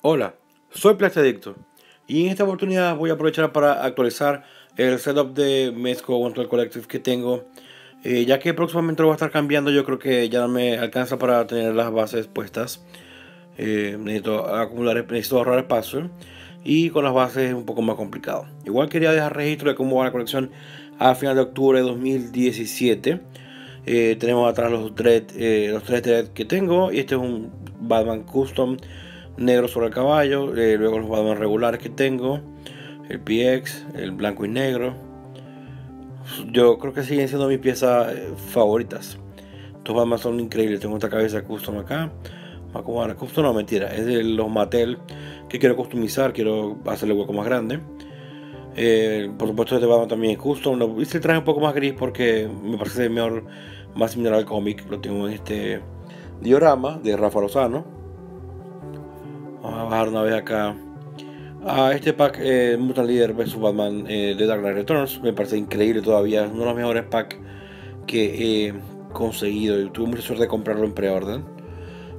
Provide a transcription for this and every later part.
Hola, soy Adicto y en esta oportunidad voy a aprovechar para actualizar el setup de Mezco Control Collective que tengo. Eh, ya que próximamente lo va a estar cambiando yo creo que ya no me alcanza para tener las bases puestas. Eh, necesito acumular necesito ahorrar espacio y con las bases es un poco más complicado. Igual quería dejar registro de cómo va la colección a final de octubre de 2017 eh, tenemos atrás los, dread, los tres dread que tengo y este es un Batman Custom negro sobre el caballo, eh, luego los Batman regulares que tengo, el PX, el blanco y negro. Yo creo que siguen siendo mis piezas eh, favoritas. Estos Batman son increíbles. Tengo esta cabeza custom acá. Más custom no, mentira. Es de los Mattel que quiero customizar. Quiero hacerle hueco más grande. Eh, por supuesto, este Batman también es custom. Lo hice el traje un poco más gris porque me parece mejor, más similar al cómic. Lo tengo en este diorama de Rafa Lozano Vamos a bajar una vez acá a este pack eh, Mutant Leader vs Batman eh, de Dark Knight Returns. Me parece increíble todavía. Uno de los mejores packs que he conseguido. Tuve mucha suerte de comprarlo en preorden.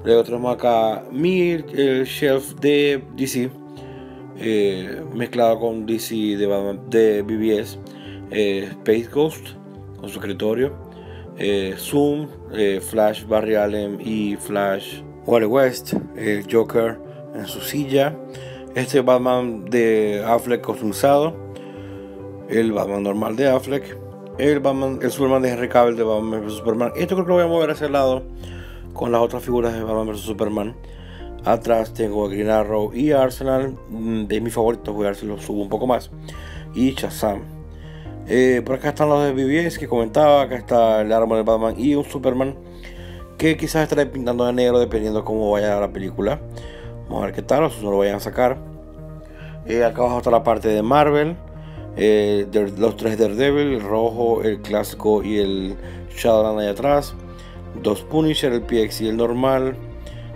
Luego tenemos acá mi shelf de DC. Eh, mezclado con DC de BBS. Eh, Space Ghost con su escritorio. Zoom, Flash Barry Allen y Flash Wally West. El Joker en su silla. Este Batman de Affleck customizado. El Batman normal de Affleck. El Batman, el Superman de Henry Cavill de Batman vs Superman. Esto creo que lo voy a mover hacia el lado con las otras figuras de Batman vs Superman. Atrás tengo a Green Arrow y Arsenal. Mm, de mis favoritos, voy a ver si lo subo un poco más. Y Shazam. Eh, por acá están los de BBS que comentaba. Acá está el arma de Batman y un Superman. Que quizás estaré pintando de negro dependiendo cómo vaya la película. Vamos a ver qué tal, o si no lo vayan a sacar. Eh, acá abajo está la parte de Marvel. Eh, los tres Daredevil, el rojo, el clásico y el Shadowland ahí atrás. Dos Punisher, el PX y el normal.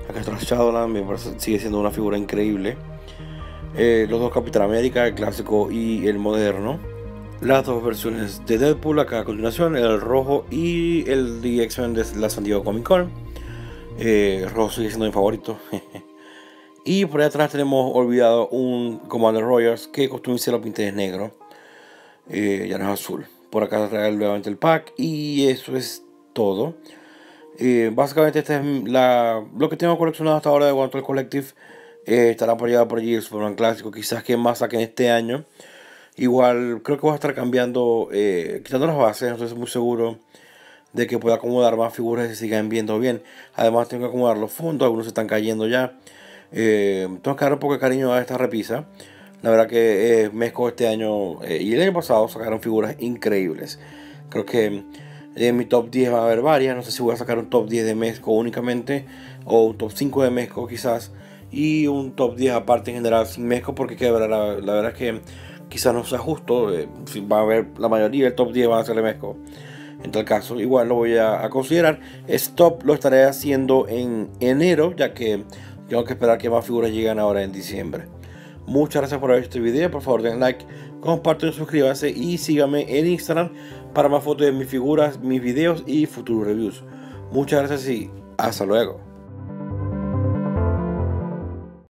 Acá está Shadowland, me sigue siendo una figura increíble. Los dos Capitán América, el clásico y el moderno. Las dos versiones de Deadpool acá a continuación, el rojo y el de X-Men de la San Comic Con. el rojo sigue siendo mi favorito. Y por ahí atrás tenemos olvidado un Commander Royals que costumbre lo pinté de negro. Eh, ya no es azul. Por acá trae nuevamente el pack. Y eso es todo. Eh, básicamente este es la, lo que tengo coleccionado hasta ahora de One Collective. Eh, estará apoyado por allí el Superman clásico. Quizás que más saquen este año. Igual creo que voy a estar cambiando, eh, quitando las bases. No estoy muy seguro de que pueda acomodar más figuras se sigan viendo bien. Además tengo que acomodar los fondos. Algunos se están cayendo ya. Eh, tengo que dar un poco de cariño a esta repisa. La verdad que eh, Mezco este año eh, y el año pasado sacaron figuras increíbles. Creo que en mi top 10 va a haber varias. No sé si voy a sacar un top 10 de Mezco únicamente o un top 5 de Mezco quizás. Y un top 10 aparte en general sin Mezco porque que, la, la, verdad es que quizás no sea justo. si va a haber la mayoría del top 10 van a ser de Mezco. En tal caso, igual lo voy a, a considerar. Stop lo estaré haciendo en enero, ya que tengo que esperar que más figuras lleguen ahora en diciembre. Muchas gracias por ver este video. Por favor, den like, compartan, suscríbanse y síganme en Instagram para más fotos de mis figuras, mis videos y futuros reviews. Muchas gracias y hasta luego.